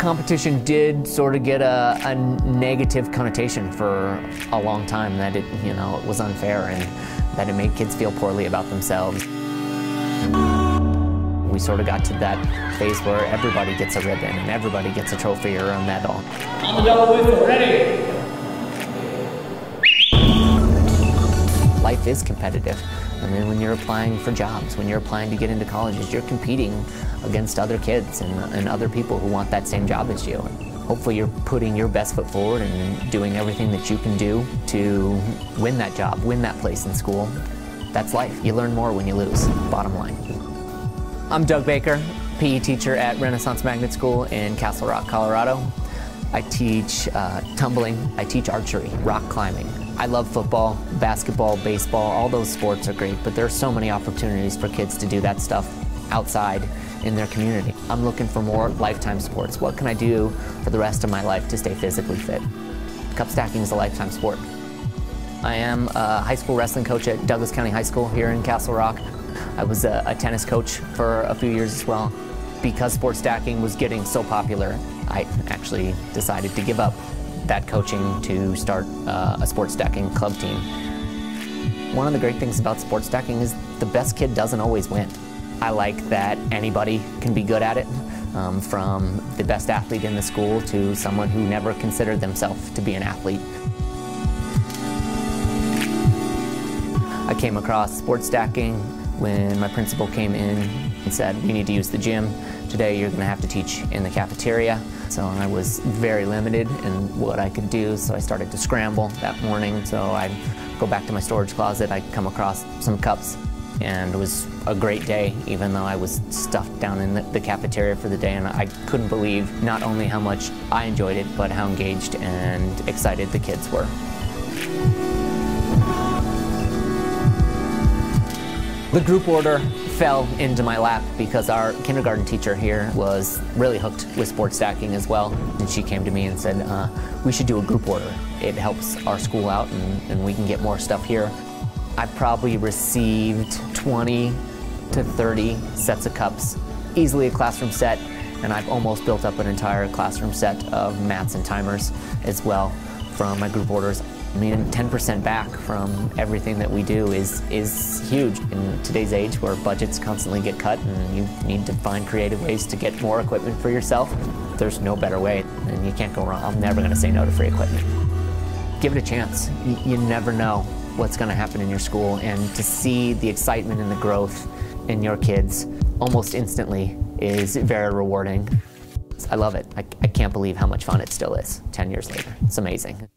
competition did sort of get a, a, negative connotation for a long time that it, you know, it was unfair and that it made kids feel poorly about themselves. We sort of got to that phase where everybody gets a ribbon and everybody gets a trophy or a medal. On the double ready? Life is competitive. I mean, when you're applying for jobs, when you're applying to get into colleges, you're competing against other kids and, and other people who want that same job as you. Hopefully you're putting your best foot forward and doing everything that you can do to win that job, win that place in school. That's life. You learn more when you lose, bottom line. I'm Doug Baker, PE teacher at Renaissance Magnet School in Castle Rock, Colorado. I teach uh, tumbling, I teach archery, rock climbing. I love football, basketball, baseball, all those sports are great, but there are so many opportunities for kids to do that stuff outside in their community. I'm looking for more lifetime sports. What can I do for the rest of my life to stay physically fit? Cup stacking is a lifetime sport. I am a high school wrestling coach at Douglas County High School here in Castle Rock. I was a, a tennis coach for a few years as well. Because sports stacking was getting so popular, I actually decided to give up that coaching to start uh, a sports stacking club team. One of the great things about sports stacking is the best kid doesn't always win. I like that anybody can be good at it, um, from the best athlete in the school to someone who never considered themselves to be an athlete. I came across sports stacking when my principal came in and said, we need to use the gym. Today you're going to have to teach in the cafeteria. So I was very limited in what I could do, so I started to scramble that morning. So I'd go back to my storage closet, I'd come across some cups, and it was a great day, even though I was stuffed down in the cafeteria for the day, and I couldn't believe not only how much I enjoyed it, but how engaged and excited the kids were. The group order fell into my lap because our kindergarten teacher here was really hooked with sports stacking as well. And she came to me and said, uh, we should do a group order. It helps our school out and, and we can get more stuff here. I probably received 20 to 30 sets of cups, easily a classroom set, and I've almost built up an entire classroom set of mats and timers as well from my group orders. I mean, 10% back from everything that we do is, is huge. In today's age where budgets constantly get cut and you need to find creative ways to get more equipment for yourself, there's no better way and you can't go wrong. I'm never gonna say no to free equipment. Give it a chance. You, never know what's gonna happen in your school and to see the excitement and the growth in your kids almost instantly is very rewarding. I love it. I, I can't believe how much fun it still is 10 years later. It's amazing.